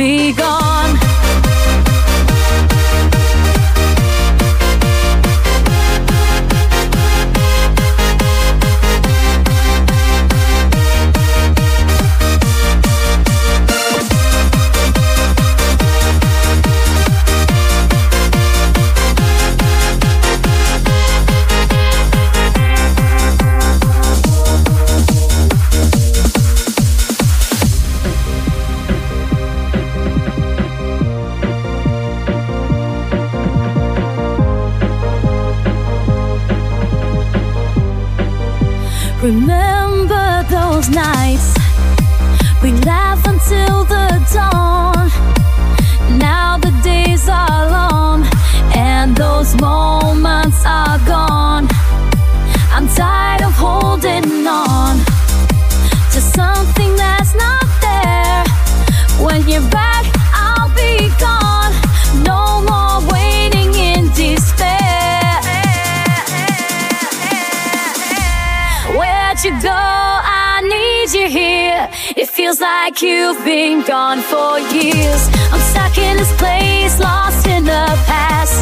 be gone. Remember those nights. you go, I need you here. It feels like you've been gone for years. I'm stuck in this place, lost in the past.